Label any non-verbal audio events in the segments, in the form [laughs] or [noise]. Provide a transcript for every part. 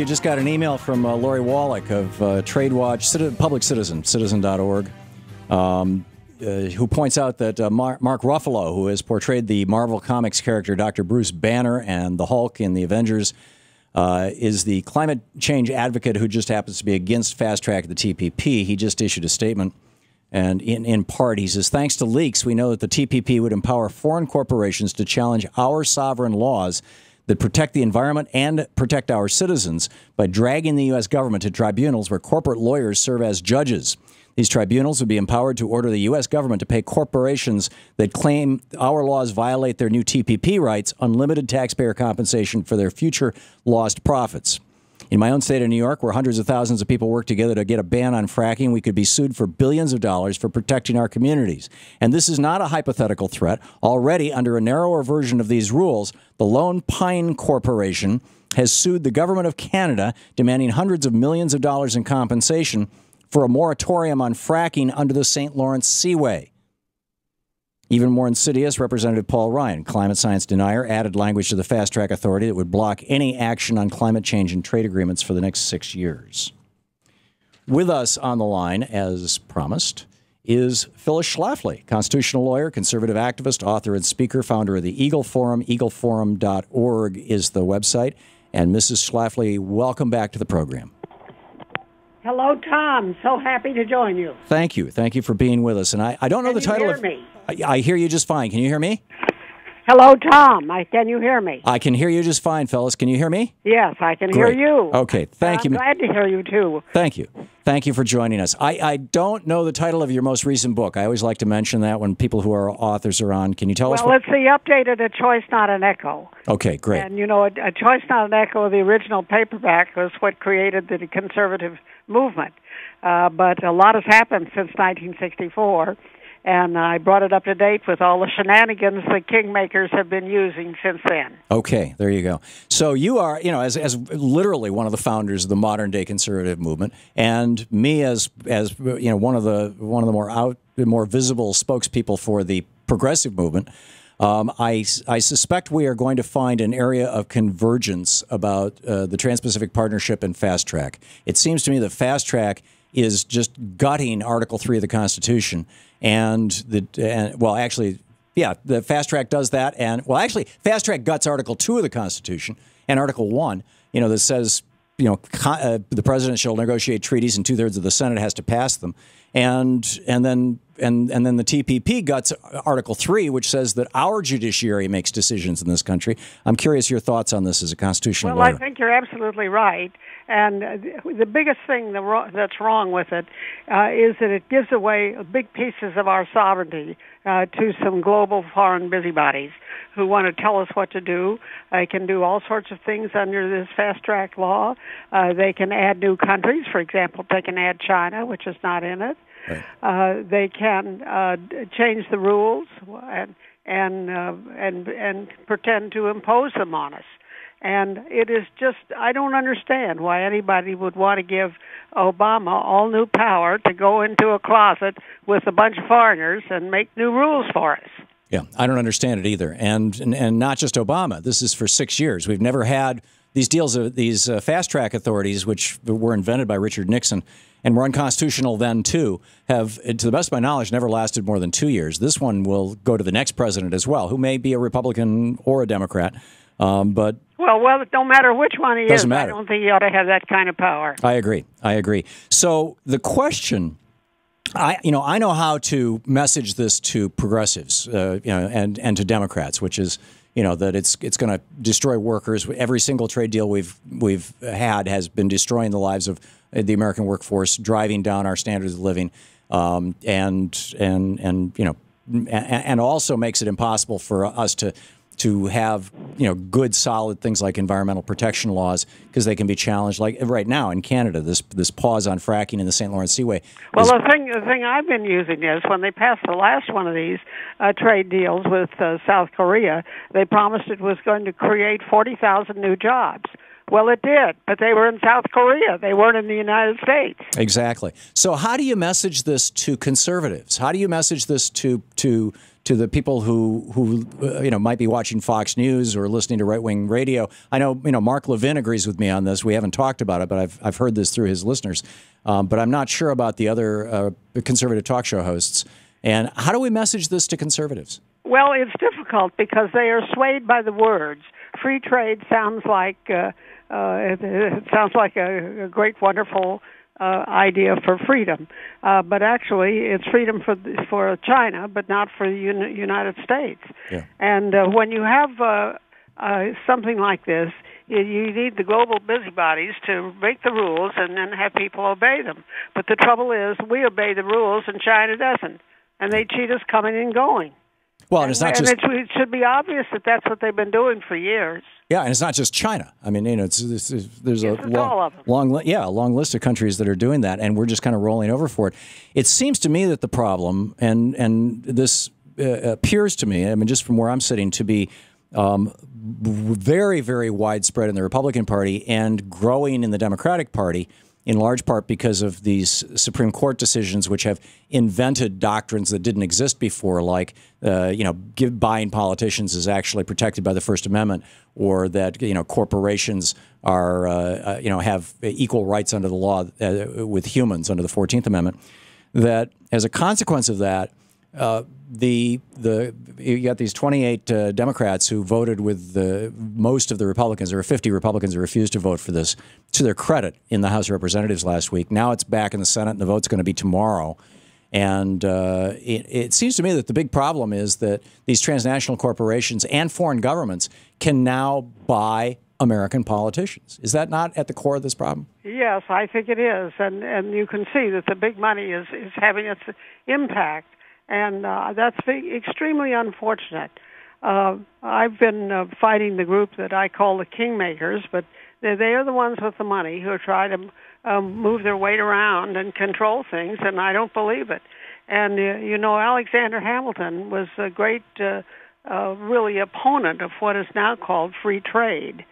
You just got an email from uh, Lori Wallach of uh, TradeWatch, Citi- Public Citizen, citizen.org, um, uh, who points out that uh, Mar- Mark Ruffalo, who has portrayed the Marvel Comics character Dr. Bruce Banner and the Hulk in the Avengers, uh, is the climate change advocate who just happens to be against fast track the TPP. He just issued a statement. And in, in part, he says, thanks to leaks, we know that the TPP would empower foreign corporations to challenge our sovereign laws that protect the environment and protect our citizens by dragging the U.S. government to tribunals where corporate lawyers serve as judges. These tribunals would be empowered to order the U.S. government to pay corporations that claim our laws violate their new TPP rights unlimited taxpayer compensation for their future lost profits. In my own state of New York, where hundreds of thousands of people work together to get a ban on fracking, we could be sued for billions of dollars for protecting our communities. And this is not a hypothetical threat. Already, under a narrower version of these rules, the Lone Pine Corporation has sued the government of Canada, demanding hundreds of millions of dollars in compensation for a moratorium on fracking under the St. Lawrence Seaway. Even more insidious, Representative Paul Ryan, climate science denier, added language to the Fast Track Authority that would block any action on climate change and trade agreements for the next six years. With us on the line, as promised, is Phyllis Schlafly, constitutional lawyer, conservative activist, author, and speaker, founder of the Eagle Forum. EagleForum.org is the website. And Mrs. Schlafly, welcome back to the program. Hello, Thom. So happy to join you. Thank you. Thank you for being with us. And I, I don't know Can the you title hear of. me? I, I hear you just fine. Can you hear me? Hello, Thom. I, can you hear me? I can hear you just fine, fellas. Can you hear me? Yes, I can Great. hear you. Okay. Thank I'm you. glad to hear you too. Thank you. Thank you for joining us. I, I don't know the title of your most recent book. I always like to mention that when people who are authors are on. Can you tell us? Well, it's the updated A Choice Not an Echo. okay, great. And you know, a, a Choice Not an Echo, the original paperback, was what created the conservative movement. Uh, but a lot has happened since 1964. And I brought it up to date with all the shenanigans the kingmakers have been using since then. Okay, there you go. So you are, you know, as, as literally one of the founders of the modern day conservative movement, and me as as you know one of the one of the more out more visible spokespeople for the progressive movement. Um, I, I suspect we are going to find an area of convergence about uh, the Trans Pacific Partnership and Fast Track. It seems to me that Fast Track is just gutting Article 3 of the Constitution. And, the, and well, actually, yeah, the Fast Track does that. And, well, actually, Fast Track guts Article 2 of the Constitution and Article 1, you know, that says, you know, uh, the president shall negotiate treaties and two thirds of the Senate has to pass them. And, and then and and then the TPP guts Article Three, which says that our judiciary makes decisions in this country. I'm curious your thoughts on this as a constitutional Well, lawyer. I think you're absolutely right. And uh, the- the biggest thing that's wrong with it uh, is that it gives away big pieces of our sovereignty uh, to some global foreign busybodies who want to tell us what to do. They can do all sorts of things under this fast track law. Uh, they can add new countries. For example, they can add China, which is not in it. Uh, they can uh, change the rules and and uh, and and pretend to impose them on us. And it is just I don't understand why anybody would want to give Obama all new power to go into a closet with a bunch of foreigners and make new rules for us. Yeah, I don't understand it either. And, and and not just Obama. This is for six years. We've never had these deals of these uh, fast track authorities, which were invented by Richard Nixon and were unconstitutional then too. Have, to the best of my knowledge, never lasted more than two years. This one will go to the next president as well, who may be a Republican or a Democrat. Um, but Well, well, it don't matter which one he Doesn't is. matter. I don't think he ought to have that kind of power. I agree. I agree. So the question, I you know I know how to message this to progressives, uh, you know, and and to Democrats, which is you know that it's it's going to destroy workers. Every single trade deal we've we've had has been destroying the lives of the American workforce, driving down our standards of living, um, and and and you know, a- and also makes it impossible for us to to have you know good solid things like environmental protection laws because they can be challenged like right now in Canada this this pause on fracking in the St. Lawrence Seaway Well, is- the thing the thing I've been using is when they passed the last one of these uh, trade deals with uh, South Korea, they promised it was going to create forty thousand new jobs. Well, it did, but they were in South Korea. They weren't in the United States. exactly so how do you message this to conservatives how do you message this to to to the people who who uh, you know might be watching Fox News or listening to right wing radio. I know you know Mark Levin agrees with me on this. We haven't talked about it, but I've I've heard this through his listeners. Um, but I'm not sure about the other uh, conservative talk show hosts. And how do we message this to conservatives? Well, it's difficult because they are swayed by the words. Free trade sounds like uh, uh, it, it sounds like a, a great, wonderful uh, idea for freedom, uh, but actually it's freedom for for China, but not for the Uni- United States. Yeah. And uh, when you have uh, uh, something like this, you, you need the global busybodies to make the rules and then have people obey them. But the trouble is, we obey the rules and China doesn't, and they cheat us coming and going. Well, and it's not and just it, it should be obvious that that's what they've been doing for years. Yeah, and it's not just China. I mean, you know, it's, it's, it's there's a long, long, li- yeah, a long list of countries that are doing that, and we're just kind of rolling over for it. It seems to me that the problem, and and this uh, appears to me, I mean, just from where I'm sitting, to be um, very, very widespread in the Republican Party and growing in the Democratic Party, in large part because of these Supreme Court decisions, which have invented doctrines that didn't exist before, like uh, you know, give, buying politicians is actually protected by the First Amendment, or that you know corporations are uh, uh, you know have equal rights under the law uh, with humans under the Fourteenth Amendment. That as a consequence of that, uh, the the you got these 28 uh, Democrats who voted with the most of the Republicans. There were 50 Republicans who refused to vote for this. To their credit, in the House of Representatives last week. Now it's back in the Senate, and the vote's going to be tomorrow. And uh, it, it seems to me that the big problem is that these transnational corporations and foreign governments can now buy American politicians. Is that not at the core of this problem? Yes, I think it is, and and you can see that the big money is is having its impact, and uh, that's extremely unfortunate. Uh, I've been uh, fighting the group that I call the kingmakers, but they they are the ones with the money who try to um, move their weight around and control things, and I don't believe it. And uh, you know, Alexander Hamilton was a great, uh, uh, really opponent of what is now called free trade.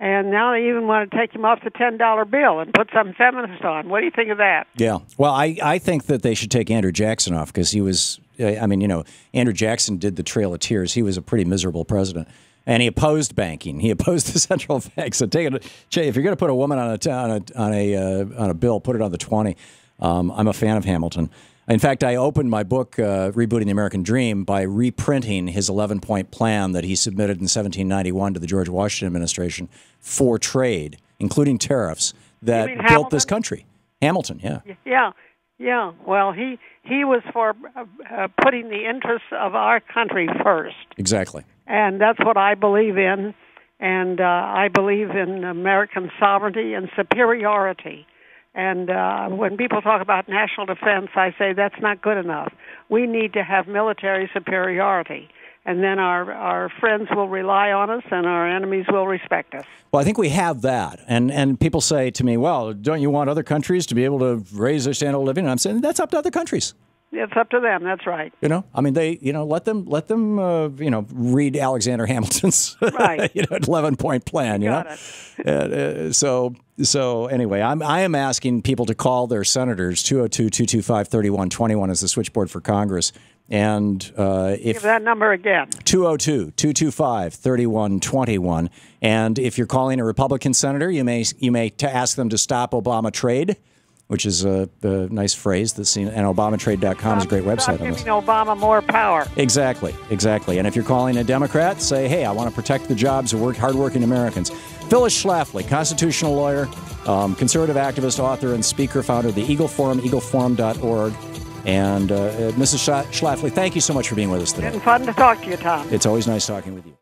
And now they even want to take him off the ten dollar bill and put some feminist on. What do you think of that? Yeah. Well, I, I think that they should take Andrew Jackson off because he was, I mean, you know, Andrew Jackson did the Trail of Tears. He was a pretty miserable president. And he opposed banking. He [laughs] opposed the central bank. So take it, Jay, if you're going to put a woman on a, on a, on a, uh, on a bill, put it on the 20. Um, I'm a fan of Hamilton. In fact, I opened my book, uh, Rebooting the American Dream, by reprinting his 11 point plan that he submitted in 1791 to the George Washington administration for trade, including tariffs, that built this country. Hamilton, yeah. Yeah, yeah. Well, he he was for uh, uh, putting the interests of our country first, Exactly. and that's what I believe in. And uh, I believe in American sovereignty and superiority. And uh, when people talk about national defense, I say that's not good enough. We need to have military superiority, and then our our friends will rely on us, and our enemies will respect us. Well, I think we have that. And, and people say to me, well, don't you want other countries to be able to raise their standard of living? And I'm saying that's up to other countries. It's up to them. That's right. You know, I mean, they, you know, let them, let them, uh, you know, read Alexander Hamilton's, [laughs] Right. [laughs] you know, eleven point plan. You Got know, uh, so, so anyway, I'm, I am asking people to call their senators. 202-225-3121 is the switchboard for Congress. And uh, if Give that number again. 202 225 3121. And if you're calling a Republican senator, you may, you may to ask them to stop Obama trade, which is a, a nice phrase. That's seen, and ObamaTrade.com is a great website on giving this. Obama more power. Exactly, exactly. And if you're calling a Democrat, say, hey, I want to protect the jobs of work, hardworking Americans. Phyllis Schlafly, constitutional lawyer, um, conservative activist, author, and speaker, founder of the Eagle Forum, eagleforum.org. And uh, Mrs. Schla- Schlafly, thank you so much for being with us today. It's Been fun to talk to you, Thom. It's always nice talking with you.